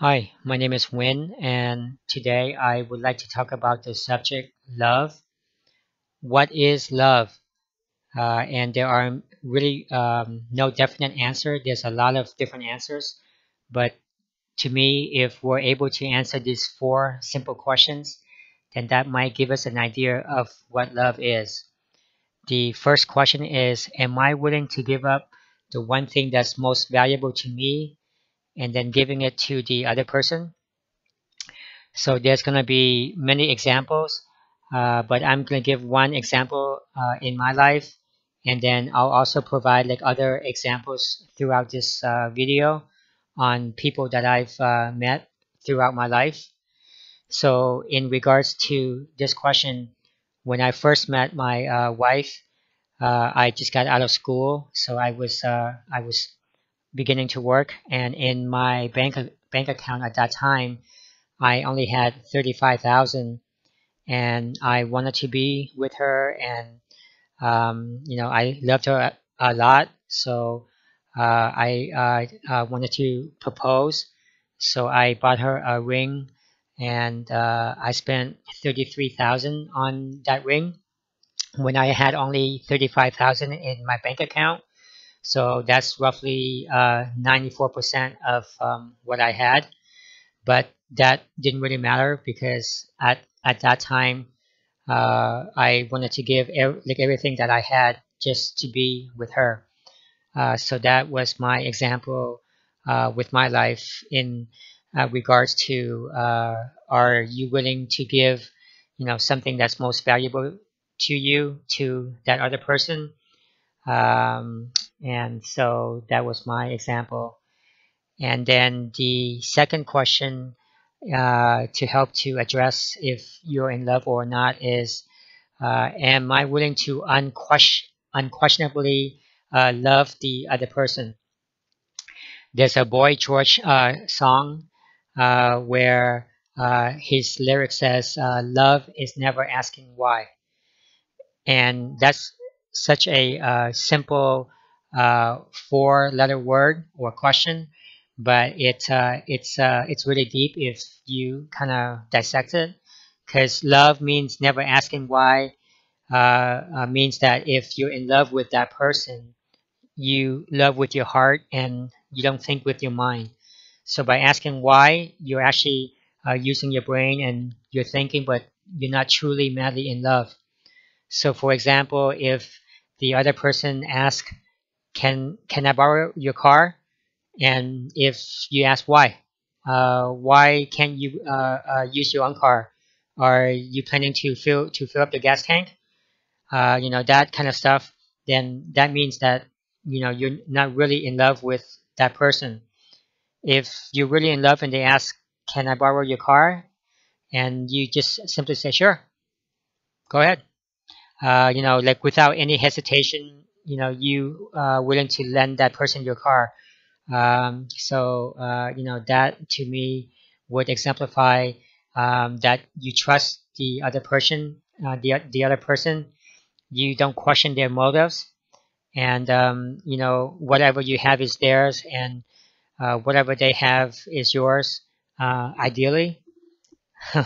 Hi, my name is Win, and today I would like to talk about the subject love. What is love? Uh, and there are really um, no definite answer. There's a lot of different answers, but to me, if we're able to answer these four simple questions, then that might give us an idea of what love is. The first question is Am I willing to give up the one thing that's most valuable to me and then giving it to the other person? So there's going to be many examples, uh, but I'm going to give one example uh, in my life and then I'll also provide like other examples throughout this uh, video on people that I've uh, met throughout my life. So in regards to this question, when I first met my uh, wife, uh, I just got out of school, so I was I was beginning to work, and in my bank bank account at that time, I only had thirty five thousand, and I wanted to be with her, and um, you know I loved her a, a lot, so uh, I uh, wanted to propose, so I bought her a ring, and uh, I spent thirty-three thousand on that ring. When I had only thirty-five thousand in my bank account. So that's roughly ninety-four percent of um, what I had, but that didn't really matter because at at that time uh, I wanted to give like everything that I had just to be with her. Uh, so that was my example uh, with my life in uh, regards to uh, are you willing to give you know something that's most valuable to you to that other person um, and so that was my example and then the second question uh, to help to address if you're in love or not is am I willing to unquestion unquestionably uh, love the other person. There's a Boy George uh, song uh, where uh, his lyric says, uh, "Love is never asking why," and that's such a uh, four-letter word or question, but it it's it's really deep if you kind of dissect it, because love means never asking why. means that if you're in love with that person, you love with your heart and you don't think with your mind. So by asking why, you're actually uh, using your brain and you're thinking, but you're not truly madly in love. So for example, if the other person asks, can, can I borrow your car? And if you ask why, uh, why can't you uh, uh use your own car? Are you planning to fill, to fill up the gas tank? Uh, you know, that kind of stuff, then that means that you know you're not really in love with that person if you're really in love and they ask can i borrow your car and you just simply say sure go ahead uh, you know like without any hesitation you know you uh, willing to lend that person your car. Um, so uh, you know that to me would exemplify um, that you trust the other person uh, the, the other person. You don't question their motives. And um, you know whatever you have is theirs and uh, whatever they have is yours uh, ideally.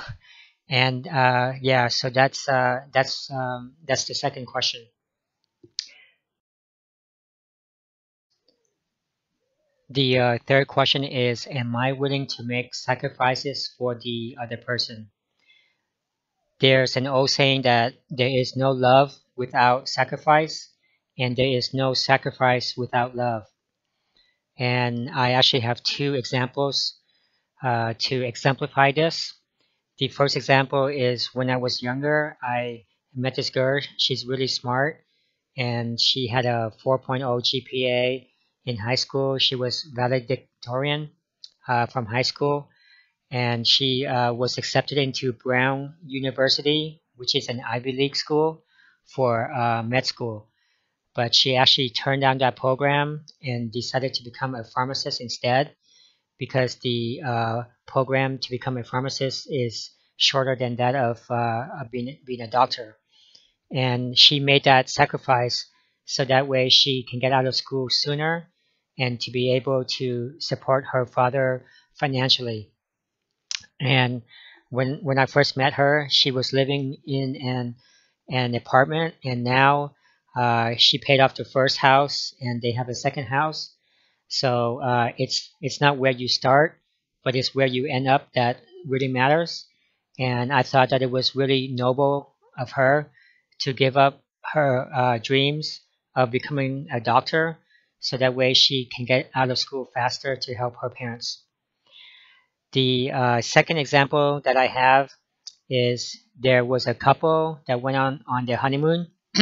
And uh, yeah so that's that's um, that's the second question the uh, third question is am I willing to make sacrifices for the other person there's an old saying that there is no love without sacrifice and there is no sacrifice without love. And I actually have two examples uh, to exemplify this. The first example is when I was younger, I met this girl. She's really smart and she had a 4.0 GPA in high school. She was valedictorian uh, from high school and she uh, was accepted into Brown University, which is an Ivy League school for uh, med school but she actually turned down that program and decided to become a pharmacist instead because the uh, program to become a pharmacist is shorter than that of uh, being, being a doctor. And she made that sacrifice so that way she can get out of school sooner and to be able to support her father financially. And when when I first met her, she was living in an an apartment, and now uh, she paid off the first house, and they have a second house. So uh, it's it's not where you start, but it's where you end up that really matters. And I thought that it was really noble of her to give up her uh, dreams of becoming a doctor, so that way she can get out of school faster to help her parents. The uh, second example that I have is there was a couple that went on on their honeymoon.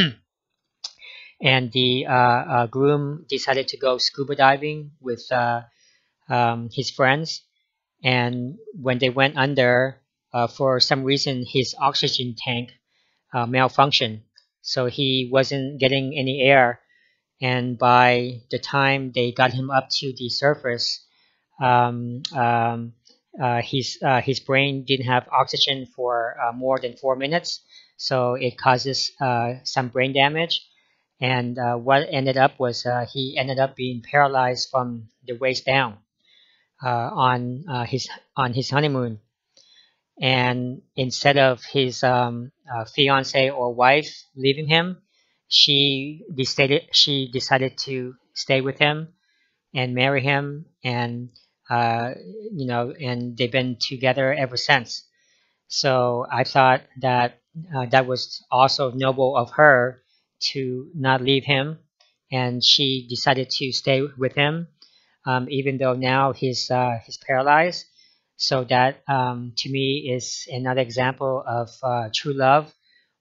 And the uh, uh, groom decided to go scuba diving with uh, um, his friends. And when they went under uh, for some reason his oxygen tank uh, malfunctioned. So he wasn't getting any air and by the time they got him up to the surface um, um, uh, his uh, his brain didn't have oxygen for uh, more than four minutes, so it causes uh, some brain damage. And uh, what ended up was uh, he ended up being paralyzed from the waist down on his on his honeymoon. And instead of his um, fiance or wife leaving him, she decided she decided to stay with him and marry him and uh, you know, and they've been together ever since. So I thought that uh, that was also noble of her to not leave him, and she decided to stay with him, um, even though now he's uh, he's paralyzed. So that um, to me is another example of uh, true love,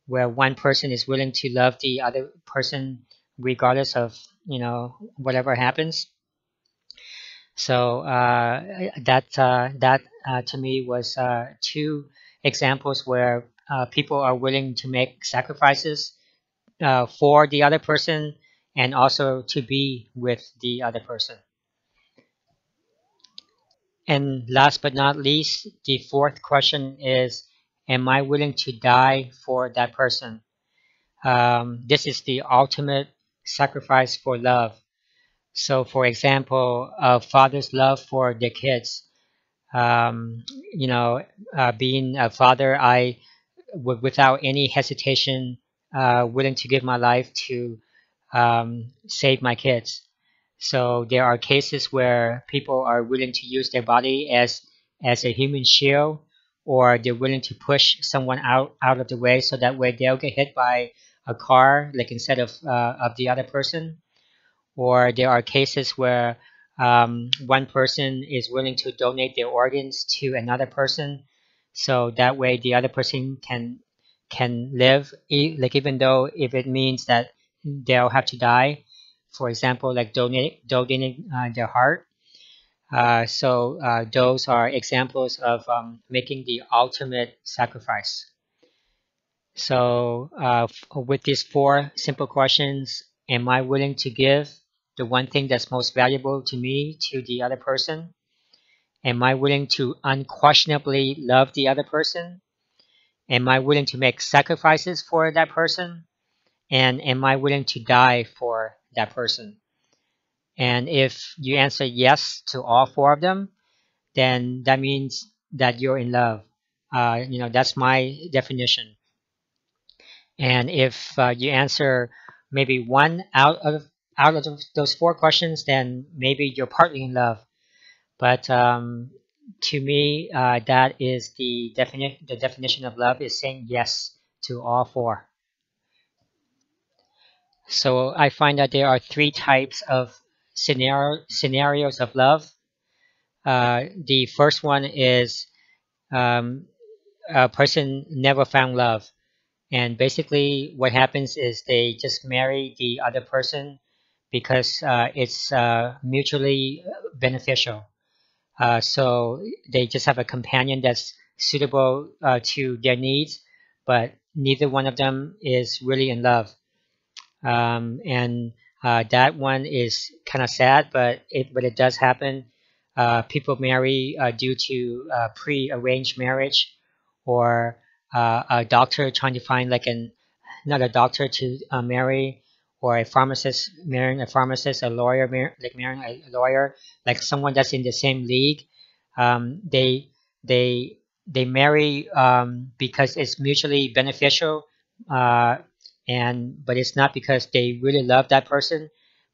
where one person is willing to love the other person regardless of you know whatever happens. So uh, that uh, that uh, to me was uh, two examples where uh, people are willing to make sacrifices uh, for the other person and also to be with the other person. And last but not least, the fourth question is, am I willing to die for that person? Um, this is the ultimate sacrifice for love. So, for example, a father's love for their kids. Um, you know, uh, being a father, I, w- without any hesitation, uh, willing to give my life to um, save my kids. So there are cases where people are willing to use their body as as a human shield, or they're willing to push someone out out of the way so that way they'll get hit by a car, like instead of uh, of the other person. Or there are cases where um, one person is willing to donate their organs to another person so that way the other person can can live like even though if it means that they'll have to die for example like donate donating uh, their heart uh, so uh, those are examples of um, making the ultimate sacrifice so uh, with these four simple questions am I willing to give the one thing that's most valuable to me to the other person? Am I willing to unquestionably love the other person? Am I willing to make sacrifices for that person? And am I willing to die for that person? And if you answer yes to all four of them, then that means that you're in love. Uh, you know, that's my definition. And if uh, you answer maybe one out of out of those four questions, then maybe you're partly in love. But um, to me, uh, that is the definition. The definition of love is saying yes to all four. So I find that there are three types of scenario scenarios of love. Uh, the first one is um, a person never found love, and basically what happens is they just marry the other person because uh, it's uh, mutually beneficial. Uh, so they just have a companion that's suitable uh, to their needs, but neither one of them is really in love. Um, and uh, that one is kind of sad, but it but it does happen. Uh, people marry due to pre-arranged marriage, or a doctor trying to find like an another doctor to marry or a pharmacist marrying a pharmacist, a lawyer mar- like marrying a lawyer, like someone that's in the same league. Um, they they they marry um, because it's mutually beneficial, uh, and but it's not because they really love that person,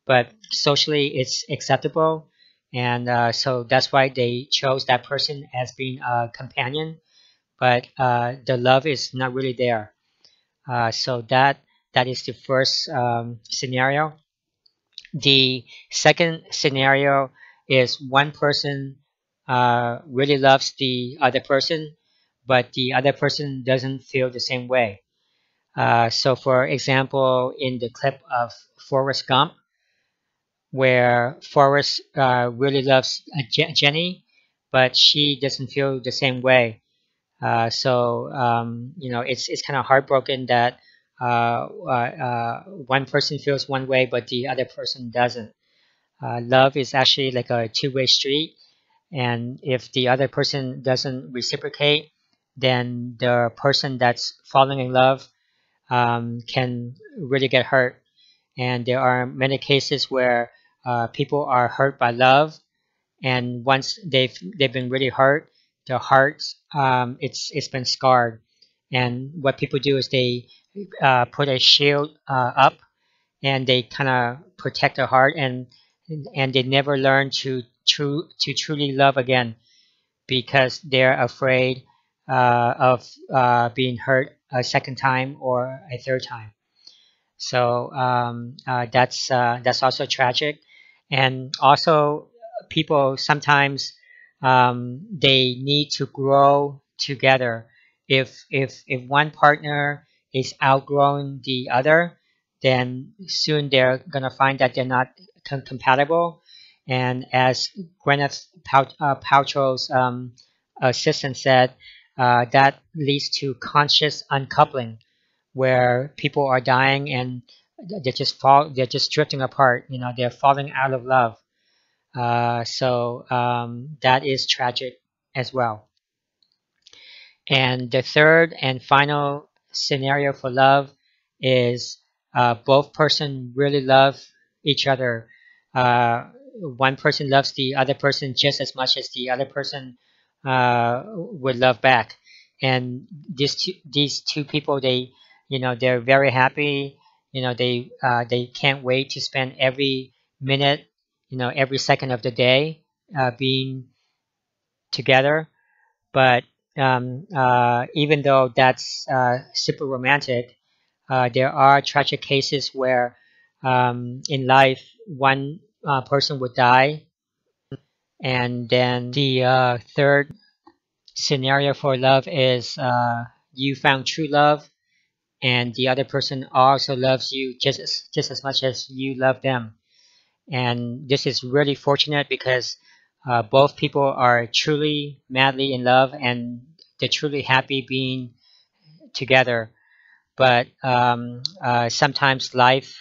but socially it's acceptable, and uh, so that's why they chose that person as being a companion. But uh, the love is not really there. Uh, so that that is the first um, scenario. The second scenario is one person uh, really loves the other person, but the other person doesn't feel the same way. Uh, so, for example, in the clip of Forrest Gump, where Forrest uh, really loves uh, Jenny, but she doesn't feel the same way. Uh, so, um, you know, it's it's kind of heartbroken that uh, uh, one person feels one way, but the other person doesn't. love is actually like a two-way street and if the other person doesn't reciprocate then the person that's falling in love um, can really get hurt. And there are many cases where uh, people are hurt by love. And once they've they've been really hurt their hearts um, it's it's been scarred. And what people do is they uh, put a shield uh, up and they kind of protect their heart and and they never learn to true to truly love again because they're afraid uh, of uh, being hurt a second time or a third time. So um, uh, that's uh, that's also tragic, and also people sometimes um, they need to grow together. If if if one partner is outgrowing the other, then soon they're gonna find that they're not compatible and as Gwyneth uh, Paltrow's um, assistant said, uh, that leads to conscious uncoupling, where people are dying and they're just fall, they're just drifting apart. You know, they're falling out of love. Uh, so um, that is tragic as well. And the third and final scenario for love is uh, both person really love each other. Uh, one person loves the other person just as much as the other person uh, would love back. And these two, these two people, they, you know, they're very happy. You know, they uh, they can't wait to spend every minute, you know, every second of the day uh, being together. But um, uh, even though that's uh, super romantic, there are tragic cases where um, in life one person would die. And then the uh, third scenario for love is uh, you found true love, and the other person also loves you just as, just as much as you love them. And this is really fortunate because uh, both people are truly madly in love and they're truly happy being together. But um, uh, sometimes life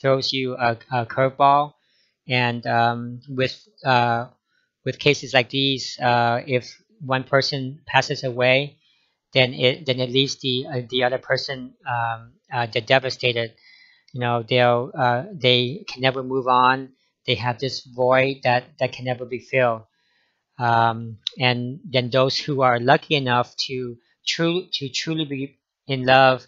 throws you a, a curveball and um, with uh, with cases like these, uh, if one person passes away, then it then it leaves the uh, the other person um, uh, they're devastated. You know, they'll uh, they can never move on. They have this void that that can never be filled. Um, and then those who are lucky enough to true to truly be in love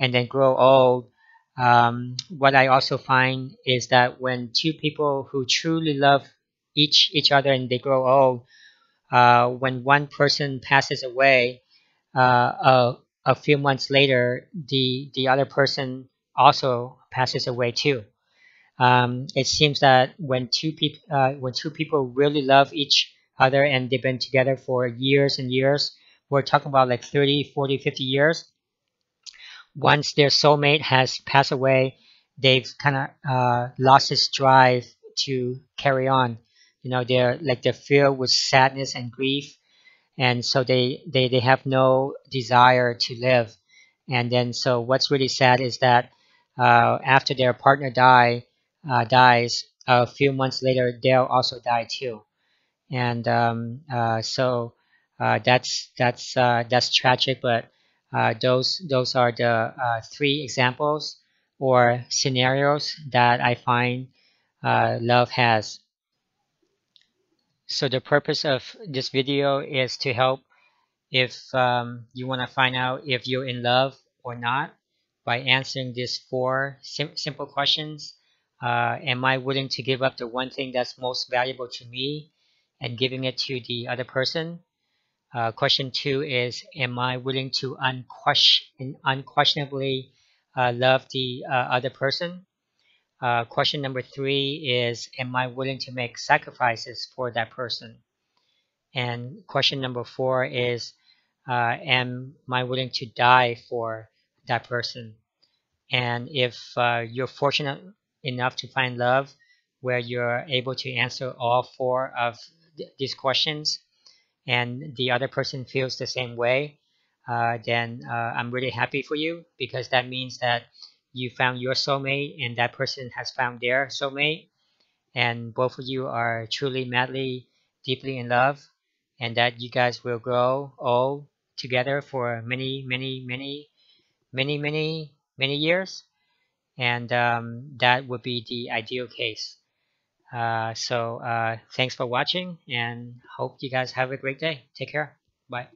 and then grow old um, what I also find is that when two people who truly love each each other and they grow old, uh, when one person passes away, uh, a, a few months later, the the other person also passes away too. Um, it seems that when two people uh, when two people really love each other and they've been together for years and years, we're talking about like 30, 40, 50 years once their soulmate has passed away, they've kind of uh, lost this drive to carry on. You know, they're like they're filled with sadness and grief, and so they they they have no desire to live. And then, so what's really sad is that uh, after their partner die uh, dies, a few months later they'll also die too. And um, uh, so uh, that's that's uh, that's tragic, but uh, those those are the three examples or scenarios that I find love has. So the purpose of this video is to help if um, you want to find out if you're in love or not by answering these four sim simple questions. Uh, am I willing to give up the one thing that's most valuable to me and giving it to the other person? Uh, question two is, am I willing to unquestion unquestionably uh, love the uh, other person? Uh, question number three is, am I willing to make sacrifices for that person? And question number four is, uh, am I willing to die for that person? And if uh, you're fortunate enough to find love where you're able to answer all four of th these questions and the other person feels the same way, uh, then uh, I'm really happy for you because that means that you found your soulmate and that person has found their soulmate. And both of you are truly madly deeply in love and that you guys will grow all together for many many many many many many years. And um, that would be the ideal case. Uh, so uh, thanks for watching and hope you guys have a great day. Take care. Bye